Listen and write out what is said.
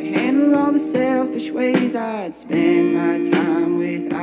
to handle all the selfish ways I'd spend my time with.